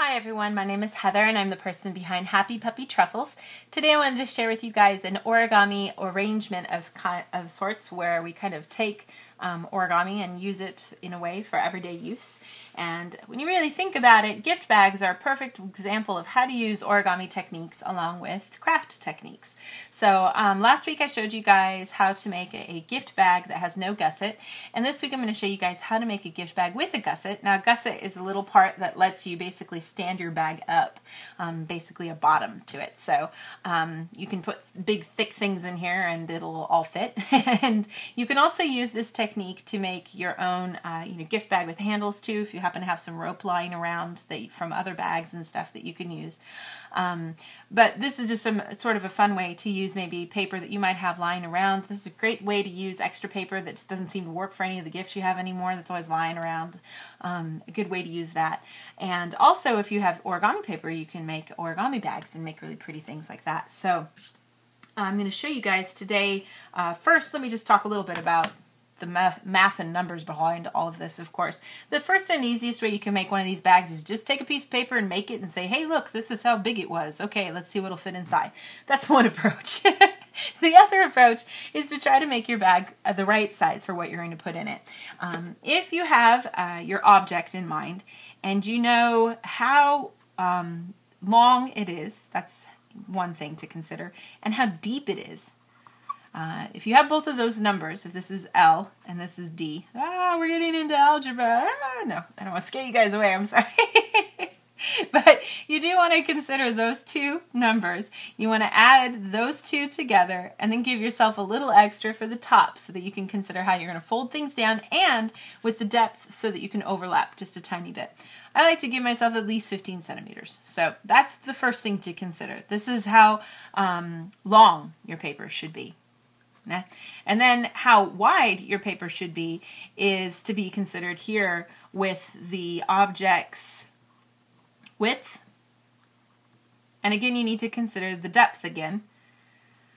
Hi everyone, my name is Heather and I'm the person behind Happy Puppy Truffles. Today I wanted to share with you guys an origami arrangement of, of sorts where we kind of take um, origami and use it in a way for everyday use. And when you really think about it, gift bags are a perfect example of how to use origami techniques along with craft techniques. So um, last week I showed you guys how to make a gift bag that has no gusset. And this week I'm going to show you guys how to make a gift bag with a gusset. Now gusset is a little part that lets you basically stand your bag up, um, basically a bottom to it. So um, you can put big thick things in here and it'll all fit. and you can also use this technique to make your own uh, you know gift bag with handles too if you happen to have some rope lying around that from other bags and stuff that you can use um, but this is just some sort of a fun way to use maybe paper that you might have lying around this is a great way to use extra paper that just doesn't seem to work for any of the gifts you have anymore that's always lying around um, a good way to use that and also if you have origami paper you can make origami bags and make really pretty things like that so I'm going to show you guys today. Uh, first, let me just talk a little bit about the math and numbers behind all of this, of course. The first and easiest way you can make one of these bags is just take a piece of paper and make it and say, hey, look, this is how big it was. Okay, let's see what'll fit inside. That's one approach. the other approach is to try to make your bag uh, the right size for what you're going to put in it. Um, if you have uh, your object in mind and you know how um, long it is, that's one thing to consider, and how deep it is. Uh, if you have both of those numbers, if this is L and this is D, ah, we're getting into algebra. Ah, no, I don't want to scare you guys away. I'm sorry. you do want to consider those two numbers. You want to add those two together and then give yourself a little extra for the top so that you can consider how you're going to fold things down and with the depth so that you can overlap just a tiny bit. I like to give myself at least 15 centimeters. So that's the first thing to consider. This is how um, long your paper should be. And then how wide your paper should be is to be considered here with the object's width. And again, you need to consider the depth again.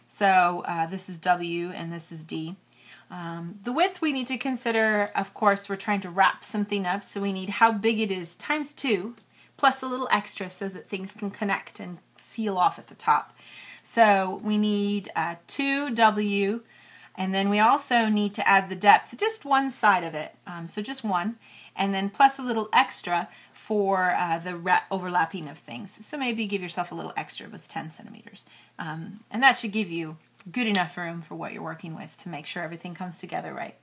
So uh, this is W and this is D. Um, the width we need to consider, of course, we're trying to wrap something up, so we need how big it is times 2, plus a little extra so that things can connect and seal off at the top. So we need uh, 2W, and then we also need to add the depth, just one side of it, um, so just one, and then plus a little extra for uh, the overlapping of things. So maybe give yourself a little extra with 10 centimeters. Um, and that should give you good enough room for what you're working with to make sure everything comes together right.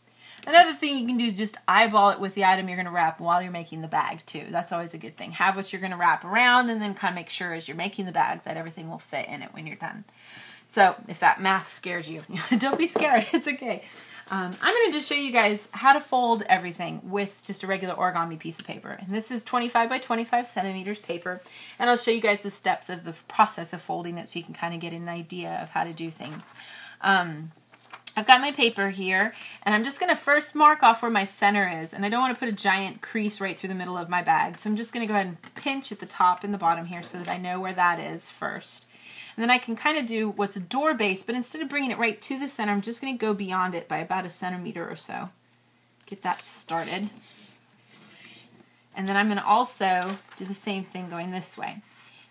Another thing you can do is just eyeball it with the item you're going to wrap while you're making the bag too. That's always a good thing. Have what you're going to wrap around and then kind of make sure as you're making the bag that everything will fit in it when you're done. So if that math scares you, don't be scared. It's okay. Um, I'm going to just show you guys how to fold everything with just a regular origami piece of paper. And this is 25 by 25 centimeters paper. And I'll show you guys the steps of the process of folding it so you can kind of get an idea of how to do things. Um, I've got my paper here, and I'm just going to first mark off where my center is, and I don't want to put a giant crease right through the middle of my bag, so I'm just going to go ahead and pinch at the top and the bottom here so that I know where that is first. And then I can kind of do what's a door base, but instead of bringing it right to the center, I'm just going to go beyond it by about a centimeter or so. Get that started. And then I'm going to also do the same thing going this way.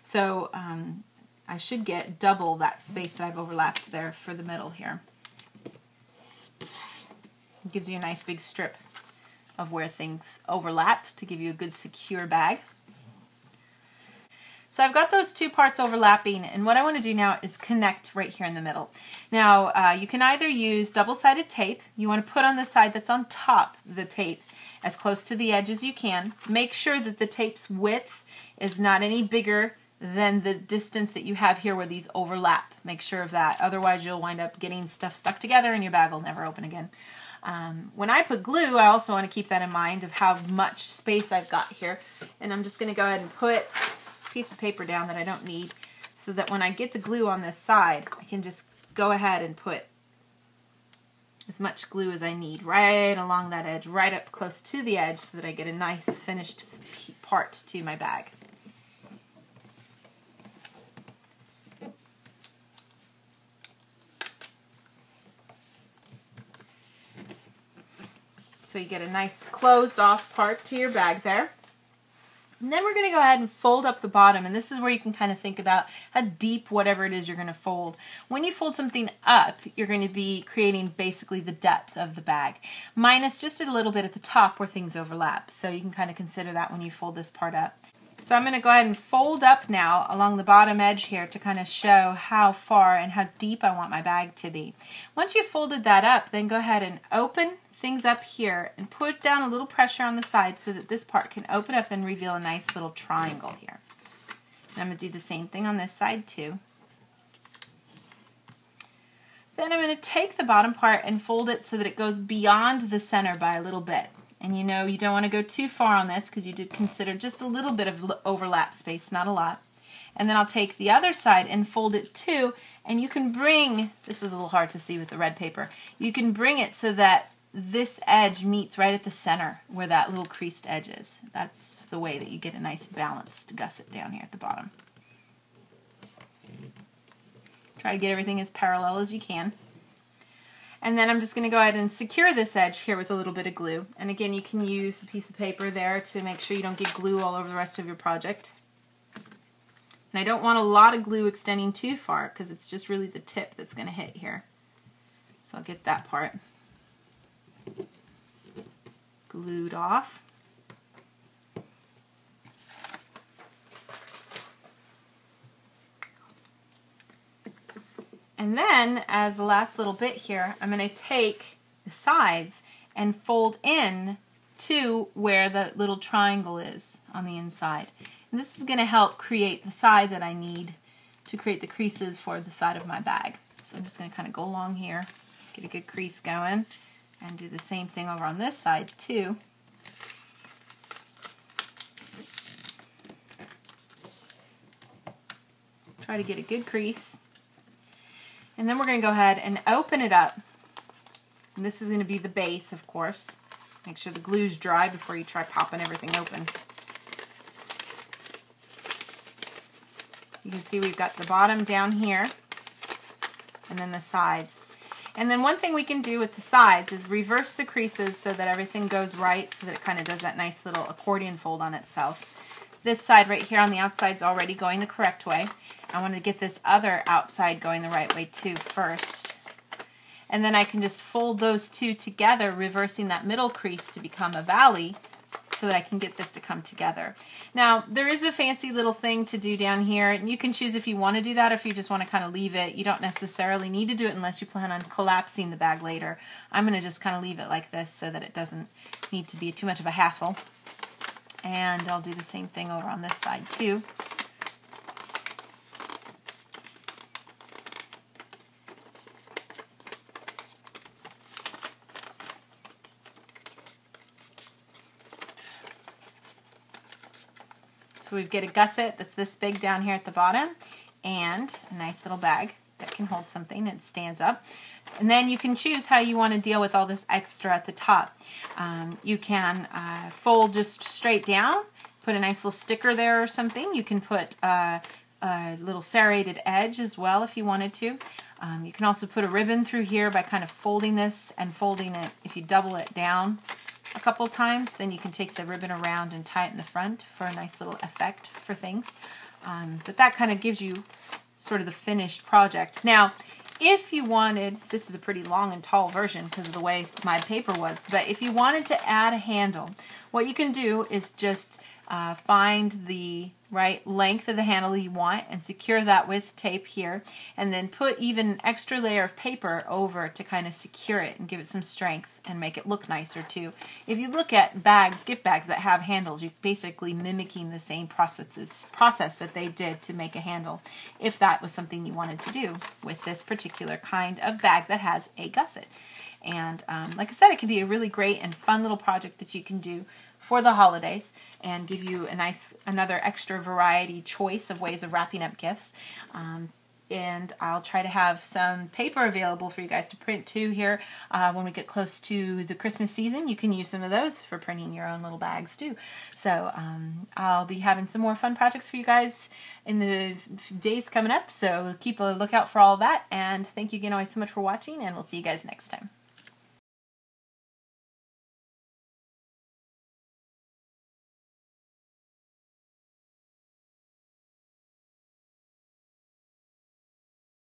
So um, I should get double that space that I've overlapped there for the middle here. It gives you a nice big strip of where things overlap to give you a good secure bag. So I've got those two parts overlapping and what I want to do now is connect right here in the middle. Now uh, you can either use double-sided tape. You want to put on the side that's on top the tape as close to the edge as you can. Make sure that the tape's width is not any bigger than the distance that you have here where these overlap. Make sure of that. Otherwise you'll wind up getting stuff stuck together and your bag will never open again. Um, when I put glue, I also want to keep that in mind of how much space I've got here. And I'm just going to go ahead and put piece of paper down that I don't need so that when I get the glue on this side, I can just go ahead and put as much glue as I need right along that edge, right up close to the edge so that I get a nice finished part to my bag. So you get a nice closed off part to your bag there. And then we're going to go ahead and fold up the bottom, and this is where you can kind of think about how deep whatever it is you're going to fold. When you fold something up, you're going to be creating basically the depth of the bag, minus just a little bit at the top where things overlap. So you can kind of consider that when you fold this part up. So I'm going to go ahead and fold up now along the bottom edge here to kind of show how far and how deep I want my bag to be. Once you've folded that up, then go ahead and open things up here and put down a little pressure on the side so that this part can open up and reveal a nice little triangle here. And I'm going to do the same thing on this side too. Then I'm going to take the bottom part and fold it so that it goes beyond the center by a little bit. And you know you don't want to go too far on this because you did consider just a little bit of overlap space, not a lot. And then I'll take the other side and fold it too, and you can bring, this is a little hard to see with the red paper, you can bring it so that this edge meets right at the center where that little creased edge is. That's the way that you get a nice balanced gusset down here at the bottom. Try to get everything as parallel as you can. And then I'm just going to go ahead and secure this edge here with a little bit of glue. And again, you can use a piece of paper there to make sure you don't get glue all over the rest of your project. And I don't want a lot of glue extending too far because it's just really the tip that's going to hit here. So I'll get that part glued off. And then, as the last little bit here, I'm going to take the sides and fold in to where the little triangle is on the inside. And this is going to help create the side that I need to create the creases for the side of my bag. So I'm just going to kind of go along here, get a good crease going and do the same thing over on this side too. Try to get a good crease. And then we're going to go ahead and open it up. And this is going to be the base, of course. Make sure the glue's dry before you try popping everything open. You can see we've got the bottom down here and then the sides. And then one thing we can do with the sides is reverse the creases so that everything goes right so that it kind of does that nice little accordion fold on itself. This side right here on the outside is already going the correct way. I want to get this other outside going the right way too first. And then I can just fold those two together, reversing that middle crease to become a valley so that I can get this to come together. Now, there is a fancy little thing to do down here, and you can choose if you want to do that or if you just want to kind of leave it. You don't necessarily need to do it unless you plan on collapsing the bag later. I'm going to just kind of leave it like this so that it doesn't need to be too much of a hassle. And I'll do the same thing over on this side too. So we get a gusset that's this big down here at the bottom and a nice little bag that can hold something and stands up. And then you can choose how you want to deal with all this extra at the top. Um, you can uh, fold just straight down, put a nice little sticker there or something. You can put uh, a little serrated edge as well if you wanted to. Um, you can also put a ribbon through here by kind of folding this and folding it if you double it down a couple times, then you can take the ribbon around and tie it in the front for a nice little effect for things. Um, but that kind of gives you sort of the finished project. Now, if you wanted, this is a pretty long and tall version because of the way my paper was, but if you wanted to add a handle, what you can do is just uh, find the right length of the handle you want and secure that with tape here and then put even an extra layer of paper over to kind of secure it and give it some strength and make it look nicer too. If you look at bags, gift bags that have handles, you're basically mimicking the same process, process that they did to make a handle if that was something you wanted to do with this particular kind of bag that has a gusset. And um, like I said, it can be a really great and fun little project that you can do for the holidays and give you a nice another extra variety choice of ways of wrapping up gifts. Um, and I'll try to have some paper available for you guys to print too here uh, when we get close to the Christmas season. You can use some of those for printing your own little bags too. So um, I'll be having some more fun projects for you guys in the days coming up. So keep a lookout for all that. And thank you again always so much for watching, and we'll see you guys next time.